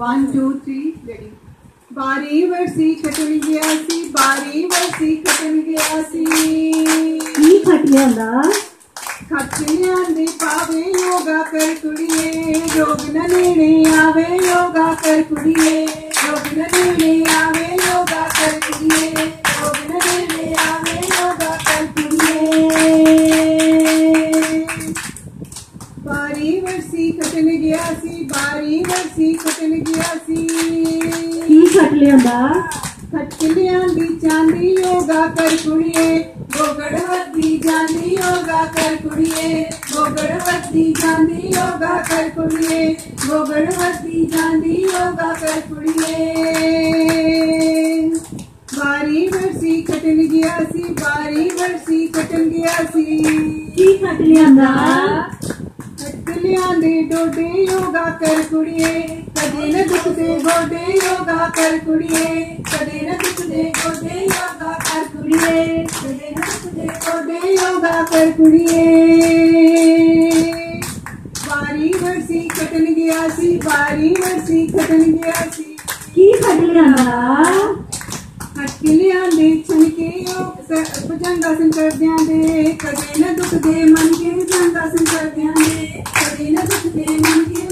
One two three ready बारी वर्षी खटन गया सी बारी वर्षी खटन गया सी। की खटिया पावे योगा कर कुड़िए योग न नेड़े आवे योगा कर कुड़िए जोग न नेड़े आवे ਵਰਸੀ ਖਟਣ ਗਿਆ ਸੀ ਬਾਰੀ ਵਰਸੀ ਖਟਣ ਗਿਆ ਸੀ ਕੀ ਖਟ ਲਿਆਂਦਾ ਖਟਕਿਲਿਆਂ ਦੀ ਚਾਂਦੀ ਯੋਗਾ ਕਰ ਕੁੜੀਏ ਗੋਗੜ ਵੱਧੀ ਜਾਂਦੀ ਯੋਗਾ ਕਰ ਕੁੜੀਏ ਗੋਗੜ ਵੱਧੀ ਜਾਂਦੀ ਯੋਗਾ ਕਰ ਕੁੜੀਏ ਗੋਗੜ ਵੱਧੀ ਜਾਂਦੀ ਯੋਗਾ ਕਰ ਕੁੜੀਏ ਬਾਰੀ ਵਰਸੀ ਖਟਣ ਗਿਆ ਸੀ ਬਾਰੀ ਵਰਸੀ ਖਟਣ ਗਿਆ ਸੀ ਕੀ ਖਟ ਲਿਆਂਦਾ ਹੱਥਲਿਆਂ ਦੇ ਡੋਡੇ ਯੋਗਾ ਕਰ ਕੁੜੀਏ ਕਦੇ ਨਾ ਦੁਖਦੇ ਗੋਡੇ ਯੋਗਾ ਕਰ ਕੁੜੀਏ ਕਦੇ ਨਾ ਦੁਖਦੇ ਗੋਡੇ ਯੋਗਾ ਕਰ ਕੁੜੀਏ ਕਦੇ ਨਾ ਦੁਖਦੇ ਗੋਡੇ ਯੋਗਾ ਕਰ ਕੁੜੀਏ ਬਾਰੀ ਵਰਸੀ ਖਟਣ ਗਿਆ ਸੀ ਬਾਰੀ ਵਰਸੀ ਖਟਣ ਗਿਆ ਸੀ ਕੀ ਖਟ ਲਿਆਂਦਾ ਹੱਥਲਿਆਂ ਦੇ ਛਣਕੇ ਭਜੰਗਾ ਸਿੰਘ ਕਰਦਿਆਂ ਦੇ ਕਦੇ ਨਾ ਦੁਖਦੇ ਮਨ ਕੇ ਭਜੰਗਾ ਸਿੰਘ ਕਰਦਿਆਂ ਦੇ ਕਦੇ ਨਾ ਦੁਖਦੇ ਮਨ ਕੇ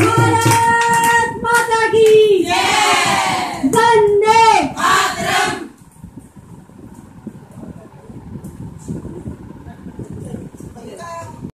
Hola.